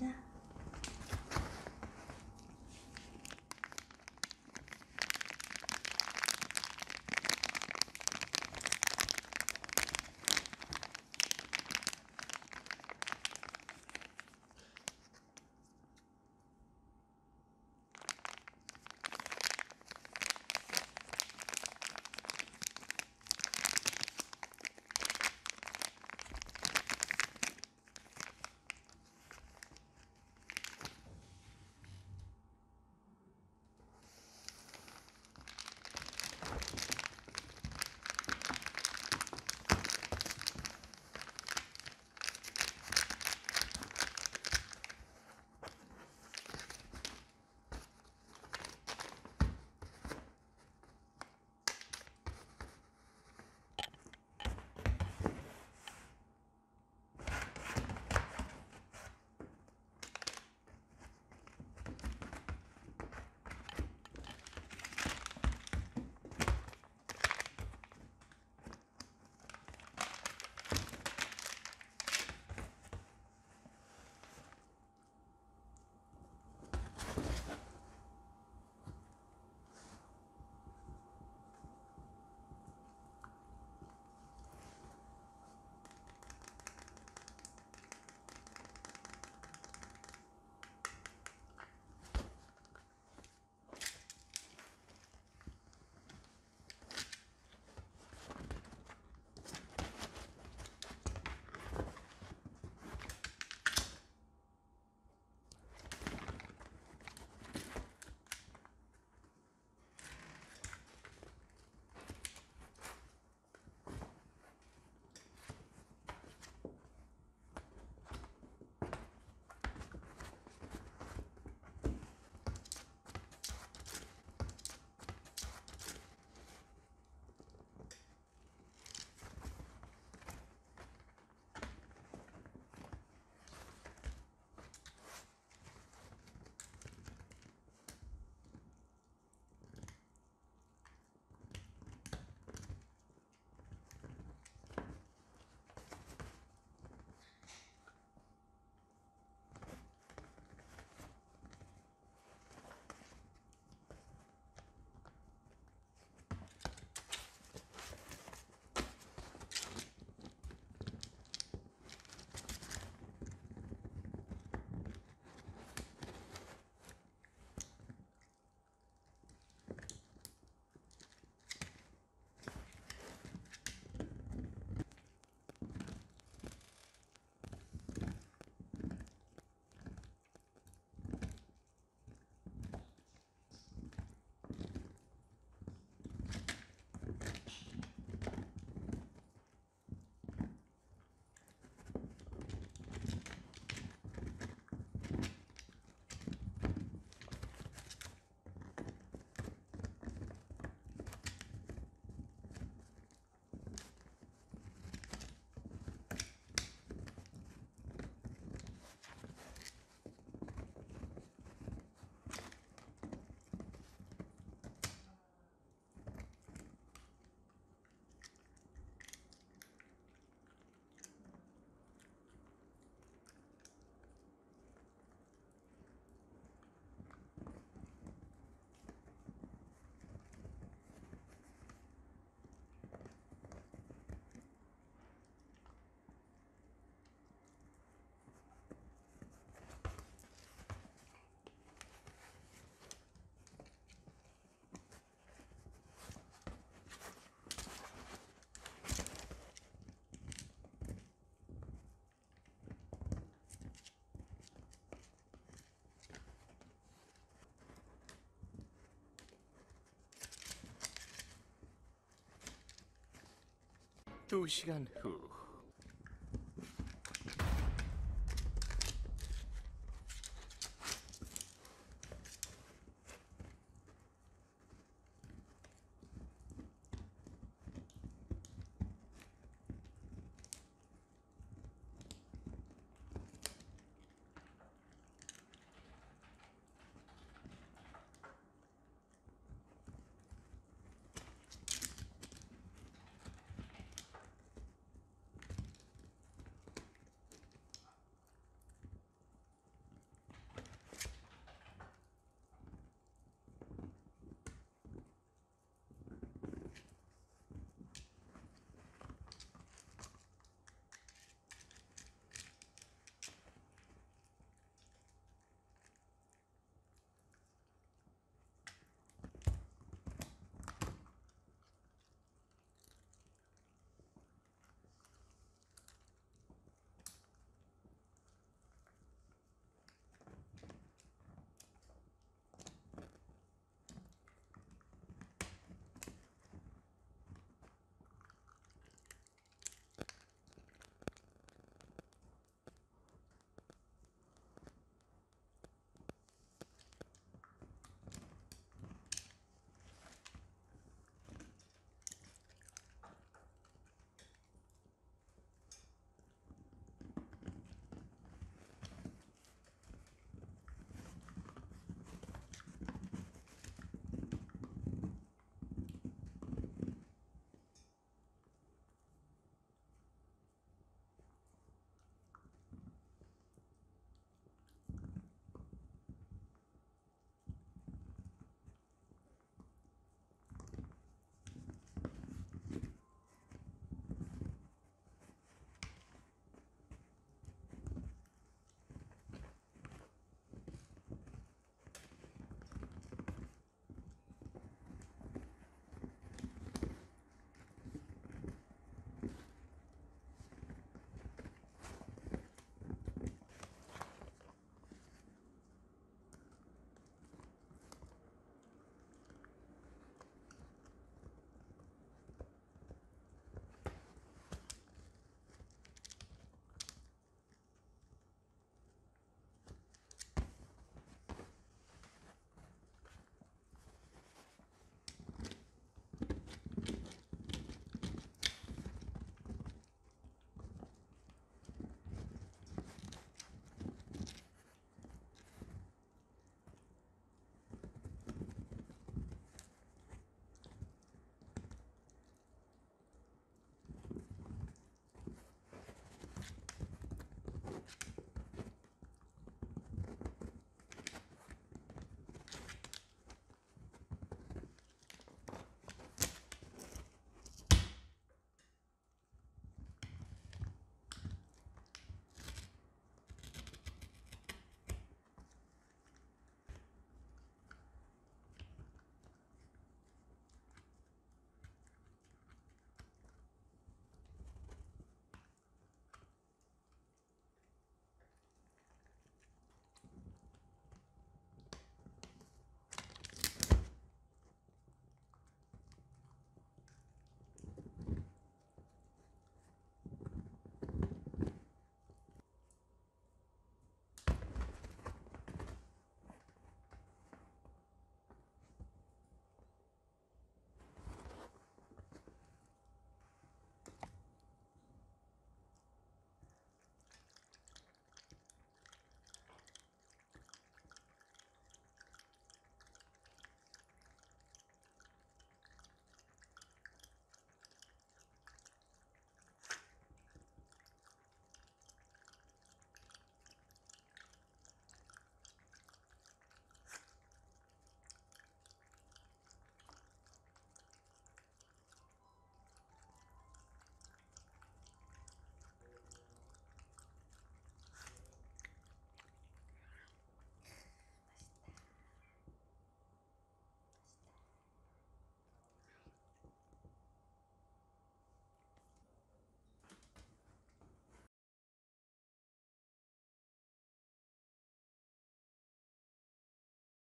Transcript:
ra. 두 시간 후